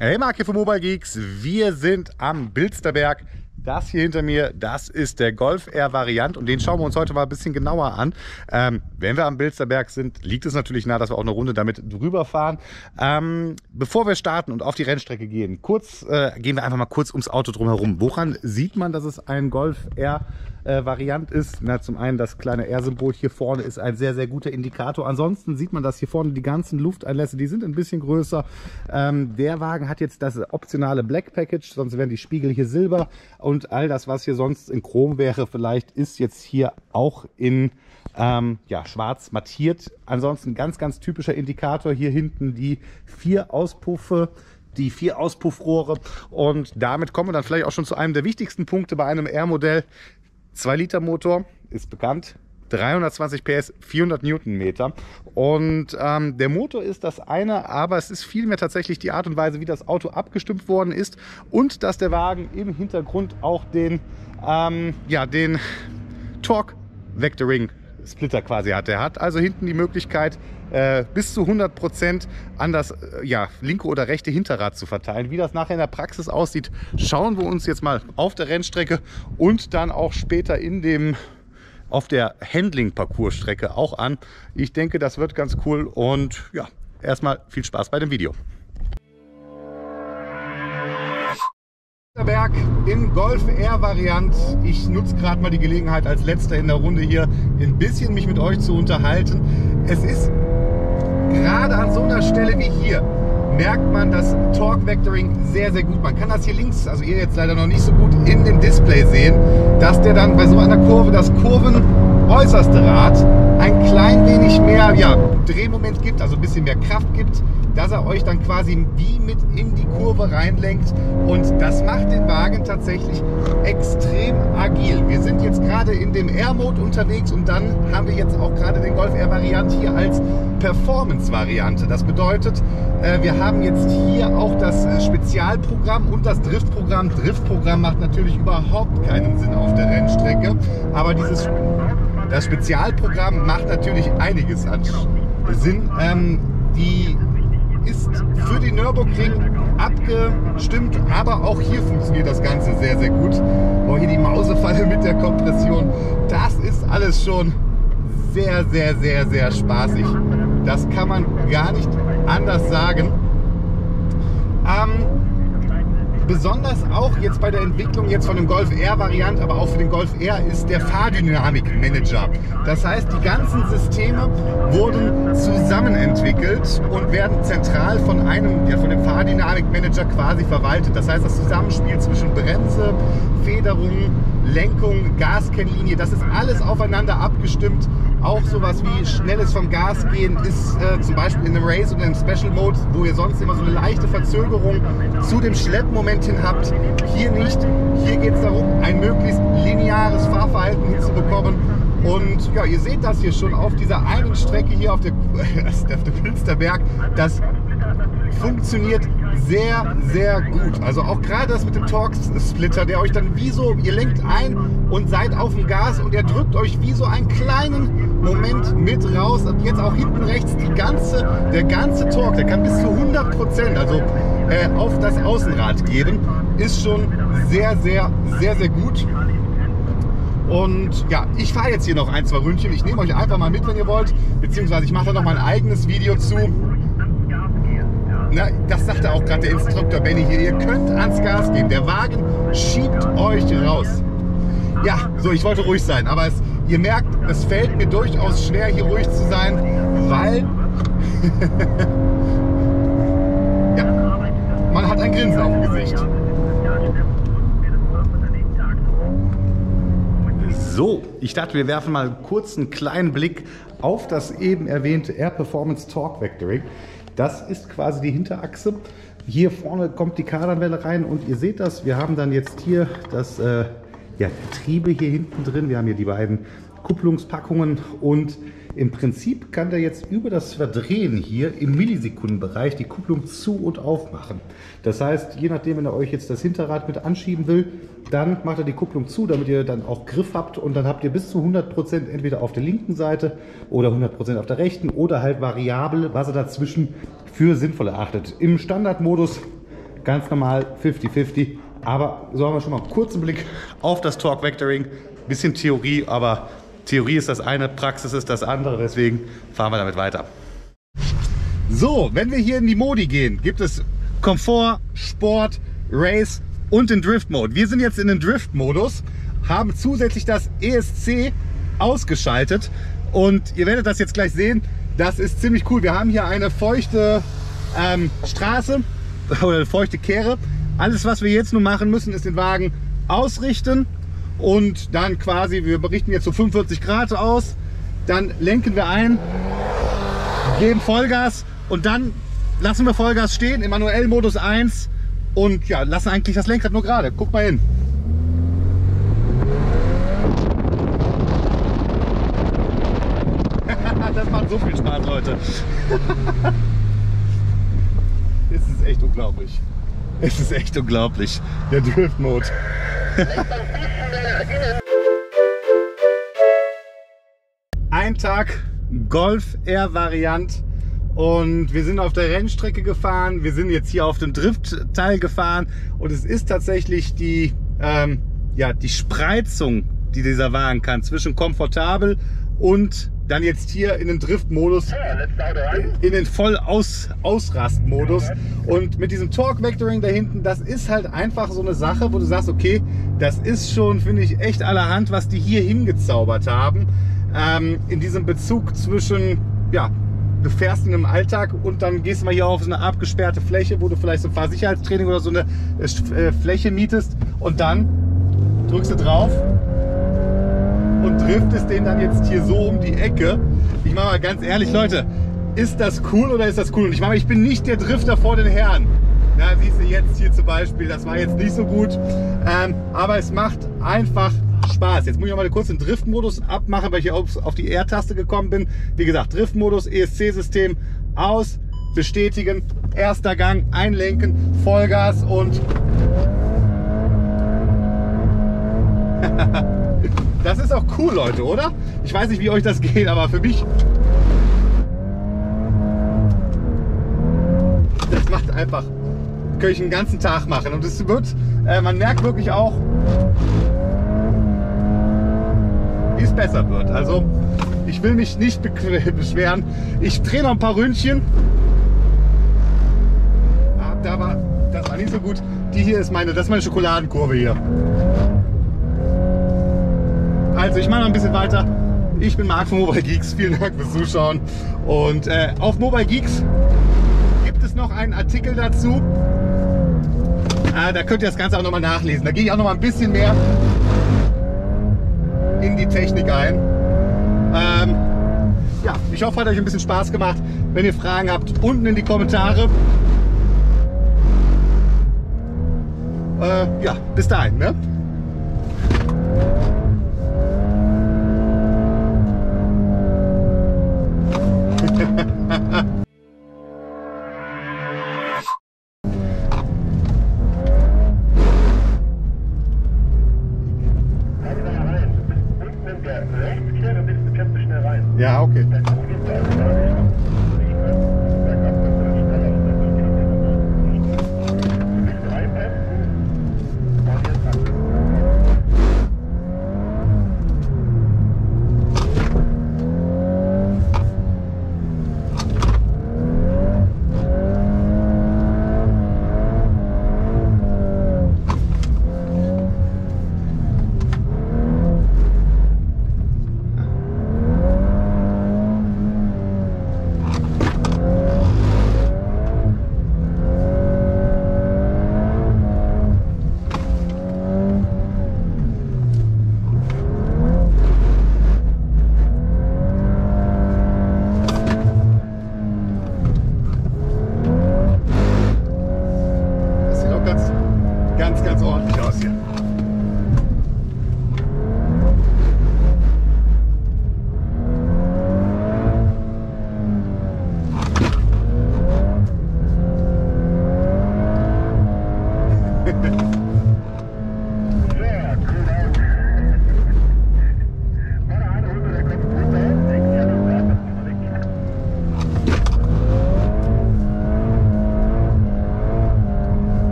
Hey Marc hier von Mobile Geeks, wir sind am Bilsterberg. Das hier hinter mir, das ist der Golf Air Variant und den schauen wir uns heute mal ein bisschen genauer an. Ähm, wenn wir am Bilsterberg sind, liegt es natürlich nahe, dass wir auch eine Runde damit drüber fahren. Ähm, bevor wir starten und auf die Rennstrecke gehen, kurz äh, gehen wir einfach mal kurz ums Auto drumherum. Woran sieht man, dass es ein Golf Air äh, Variant ist. Na, zum einen das kleine R-Symbol hier vorne ist ein sehr, sehr guter Indikator. Ansonsten sieht man das hier vorne, die ganzen Lufteinlässe, die sind ein bisschen größer. Ähm, der Wagen hat jetzt das optionale Black Package, sonst wären die Spiegel hier silber all das, was hier sonst in Chrom wäre, vielleicht ist jetzt hier auch in ähm, ja, schwarz mattiert. Ansonsten ganz, ganz typischer Indikator hier hinten die vier Auspuffe die vier Auspuffrohre und damit kommen wir dann vielleicht auch schon zu einem der wichtigsten Punkte bei einem R-Modell. 2 Liter Motor ist bekannt. 320 PS, 400 Newtonmeter. Und ähm, der Motor ist das eine, aber es ist vielmehr tatsächlich die Art und Weise, wie das Auto abgestimmt worden ist und dass der Wagen im Hintergrund auch den, ähm, ja, den Torque Vectoring Splitter quasi hat. Er hat also hinten die Möglichkeit, äh, bis zu 100 Prozent an das äh, ja, linke oder rechte Hinterrad zu verteilen. Wie das nachher in der Praxis aussieht, schauen wir uns jetzt mal auf der Rennstrecke und dann auch später in dem auf der Handling-Parcours-Strecke auch an. Ich denke, das wird ganz cool und ja, erstmal viel Spaß bei dem Video. Berg in Golf Air Variant. Ich nutze gerade mal die Gelegenheit als letzter in der Runde hier ein bisschen mich mit euch zu unterhalten. Es ist gerade an so einer Stelle wie hier merkt man das Torque Vectoring sehr, sehr gut. Man kann das hier links, also ihr jetzt leider noch nicht so gut in dem Display sehen, dass der dann bei so einer Kurve das Kurven äußerste Rad ein klein wenig mehr ja, Drehmoment gibt, also ein bisschen mehr Kraft gibt, dass er euch dann quasi wie mit in die Kurve reinlenkt und das macht den Wagen tatsächlich extrem agil. Wir sind jetzt gerade in dem Air-Mode unterwegs und dann haben wir jetzt auch gerade den Golf Air-Variant hier als Performance-Variante. Das bedeutet, äh, wir haben jetzt hier auch das äh, Spezialprogramm und das Driftprogramm. Driftprogramm macht natürlich überhaupt keinen Sinn auf der Rennstrecke, aber dieses das Spezialprogramm macht natürlich einiges an Sinn. Ähm, die ist für den Nürburgring abgestimmt, aber auch hier funktioniert das Ganze sehr, sehr gut. Oh, hier die Mausefalle mit der Kompression, das ist alles schon sehr, sehr, sehr, sehr spaßig. Das kann man gar nicht anders sagen. Ähm, Besonders auch jetzt bei der Entwicklung jetzt von dem Golf R Variant, aber auch für den Golf R ist der Fahrdynamik Manager. Das heißt, die ganzen Systeme wurden zusammen entwickelt und werden zentral von einem, ja, von dem Fahrdynamik Manager quasi verwaltet. Das heißt, das Zusammenspiel zwischen Bremse, Federung, Lenkung, Gaskennlinie, das ist alles aufeinander abgestimmt auch sowas wie schnelles vom Gas gehen ist äh, zum Beispiel in einem Race oder im Special Mode, wo ihr sonst immer so eine leichte Verzögerung zu dem Schleppmoment hin habt. Hier nicht. Hier geht es darum, ein möglichst lineares Fahrverhalten hinzubekommen. Und ja, ihr seht das hier schon auf dieser einen Strecke hier auf der, auf der Pilsterberg. Das funktioniert sehr, sehr gut. Also auch gerade das mit dem Torx-Splitter, der euch dann wie so, ihr lenkt ein und seid auf dem Gas und er drückt euch wie so einen kleinen mit raus. Und jetzt auch hinten rechts die ganze, der ganze Torque, der kann bis zu 100 Prozent, also äh, auf das Außenrad geben, ist schon sehr, sehr, sehr, sehr gut. Und ja, ich fahre jetzt hier noch ein, zwei Ründchen. Ich nehme euch einfach mal mit, wenn ihr wollt. Beziehungsweise ich mache da noch mein eigenes Video zu. Na, das sagte auch gerade der Instruktor Benny hier. Ihr könnt ans Gas gehen. Der Wagen schiebt euch raus. Ja, so, ich wollte ruhig sein, aber es, ihr merkt, es fällt mir durchaus schwer, hier ruhig zu sein, weil ja, man hat ein Grinsen auf dem Gesicht. So, ich dachte, wir werfen mal kurz einen kleinen Blick auf das eben erwähnte Air Performance Torque Vectoring. Das ist quasi die Hinterachse. Hier vorne kommt die Kardanwelle rein und ihr seht das, wir haben dann jetzt hier das äh, ja, Getriebe hier hinten drin. Wir haben hier die beiden Kupplungspackungen und im Prinzip kann der jetzt über das Verdrehen hier im Millisekundenbereich die Kupplung zu- und aufmachen. Das heißt, je nachdem, wenn er euch jetzt das Hinterrad mit anschieben will, dann macht er die Kupplung zu, damit ihr dann auch Griff habt und dann habt ihr bis zu 100% entweder auf der linken Seite oder 100% auf der rechten oder halt variabel, was er dazwischen für sinnvoll erachtet. Im Standardmodus ganz normal 50-50. Aber so haben wir schon mal einen kurzen Blick auf das Torque Vectoring. Bisschen Theorie, aber Theorie ist das eine, Praxis ist das andere. Deswegen fahren wir damit weiter. So, wenn wir hier in die Modi gehen, gibt es Komfort, Sport, Race und den Drift Mode. Wir sind jetzt in den Drift Modus, haben zusätzlich das ESC ausgeschaltet und ihr werdet das jetzt gleich sehen. Das ist ziemlich cool. Wir haben hier eine feuchte ähm, Straße oder eine feuchte Kehre. Alles, was wir jetzt nur machen müssen, ist den Wagen ausrichten und dann quasi, wir richten jetzt so 45 Grad aus, dann lenken wir ein, geben Vollgas und dann lassen wir Vollgas stehen im manuellen Modus 1 und ja, lassen eigentlich das Lenkrad nur gerade. Guck mal hin. das macht so viel Spaß, Leute. es ist echt unglaublich. Es ist echt unglaublich, der Drift Mode. Ein Tag Golf Air Variant und wir sind auf der Rennstrecke gefahren. Wir sind jetzt hier auf dem Driftteil gefahren und es ist tatsächlich die, ähm, ja, die Spreizung, die dieser Wagen kann zwischen komfortabel und dann jetzt hier in den Driftmodus, in den voll aus, Ausrastmodus. Und mit diesem Torque Vectoring da hinten, das ist halt einfach so eine Sache, wo du sagst, okay, das ist schon, finde ich, echt allerhand, was die hier hingezaubert haben. Ähm, in diesem Bezug zwischen, ja, du fährst in einem Alltag und dann gehst du mal hier auf so eine abgesperrte Fläche, wo du vielleicht so ein Fahrsicherheitstraining oder so eine äh, Fläche mietest und dann drückst du drauf und trifft es den dann jetzt hier so um die Ecke. Ich mache mal ganz ehrlich, Leute, ist das cool oder ist das cool? Und ich mache, ich bin nicht der Drifter vor den Herren. Na, siehst du jetzt hier zum Beispiel, das war jetzt nicht so gut. Ähm, aber es macht einfach Spaß. Jetzt muss ich mal kurz den Driftmodus abmachen, weil ich hier auf die R-Taste gekommen bin. Wie gesagt, Driftmodus, ESC-System aus, bestätigen, erster Gang, einlenken, Vollgas und auch cool, Leute, oder? Ich weiß nicht, wie euch das geht, aber für mich... Das macht einfach... Könnte ich den ganzen Tag machen. Und es wird... Äh, man merkt wirklich auch, wie es besser wird. Also, ich will mich nicht beschweren. Ich drehe noch ein paar Ründchen. Ah, da war, das war nicht so gut. Die hier ist meine, das ist meine Schokoladenkurve hier. Also ich mache noch ein bisschen weiter. Ich bin Marc von Mobile Geeks. Vielen Dank fürs Zuschauen. Und äh, auf Mobile Geeks gibt es noch einen Artikel dazu. Äh, da könnt ihr das Ganze auch nochmal nachlesen. Da gehe ich auch noch mal ein bisschen mehr in die Technik ein. Ähm, ja, ich hoffe, hat euch ein bisschen Spaß gemacht. Wenn ihr Fragen habt, unten in die Kommentare. Äh, ja, bis dahin. Ne? Ja, okay.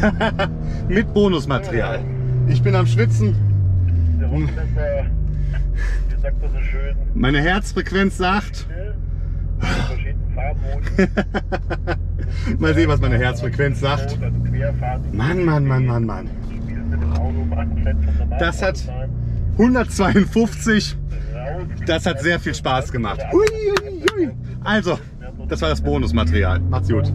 mit Bonusmaterial. Ich bin am Schwitzen. Der Rundländer, wie sagt man so schön, Meine Herzfrequenz sagt, mal sehen, was meine Herzfrequenz sagt. Mann, Mann, Mann, Mann, Mann. Spielen mit dem Auto 8 Cent von der Das hat- Marktbahn 152. raus. Das hat sehr viel Spaß gemacht. Also, das war das Bonusmaterial. Macht's gut.